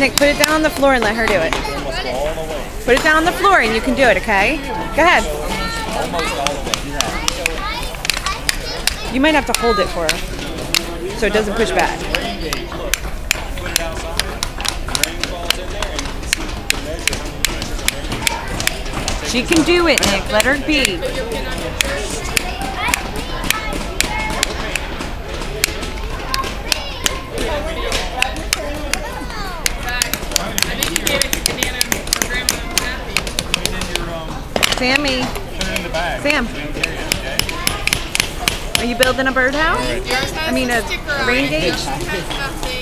Nick, put it down on the floor and let her do it. Put it down on the floor and you can do it, okay? Go ahead. You might have to hold it for her so it doesn't push back. She can do it, Nick. Let her be. I think you gave it to Banana for Grandma and Happy. Put it in your. Sammy, Put it in the bag. Sam. We don't carry it, okay? are you building a birdhouse? I mean, a a sticker on rain gauge? Yours has enough